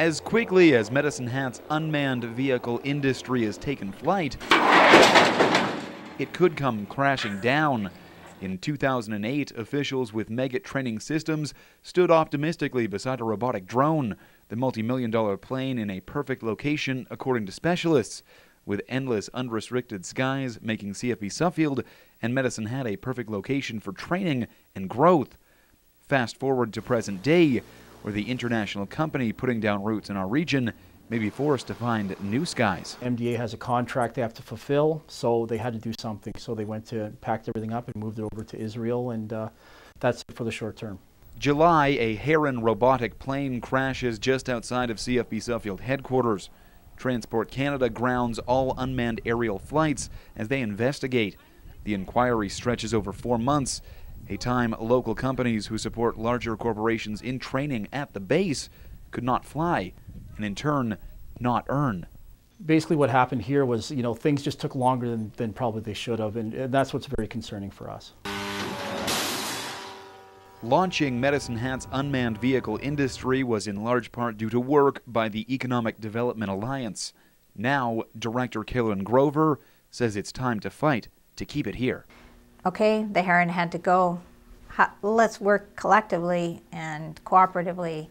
As quickly as Medicine Hat's unmanned vehicle industry has taken flight, it could come crashing down. In 2008, officials with Meggitt Training Systems stood optimistically beside a robotic drone, the multi million dollar plane in a perfect location, according to specialists. With endless unrestricted skies making CFB Suffield and Medicine Hat a perfect location for training and growth. Fast forward to present day, where the international company putting down roots in our region may be forced to find new skies. MDA has a contract they have to fulfill, so they had to do something. So they went to packed everything up and moved it over to Israel, and uh, that's it for the short term. July, a Heron robotic plane crashes just outside of CFB Suffield headquarters. Transport Canada grounds all unmanned aerial flights as they investigate. The inquiry stretches over four months, a time local companies who support larger corporations in training at the base could not fly and in turn not earn. Basically, what happened here was, you know, things just took longer than, than probably they should have, and, and that's what's very concerning for us. Launching Medicine Hat's unmanned vehicle industry was in large part due to work by the Economic Development Alliance. Now, Director Kaylin Grover says it's time to fight to keep it here. Okay, the Heron had to go. Let's work collectively and cooperatively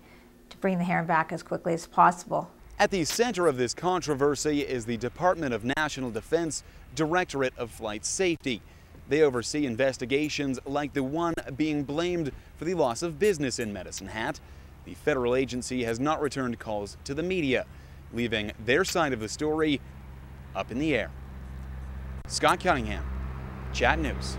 to bring the heron back as quickly as possible. At the center of this controversy is the Department of National Defense Directorate of Flight Safety. They oversee investigations like the one being blamed for the loss of business in Medicine Hat. The federal agency has not returned calls to the media, leaving their side of the story up in the air. Scott Cunningham, Chat News.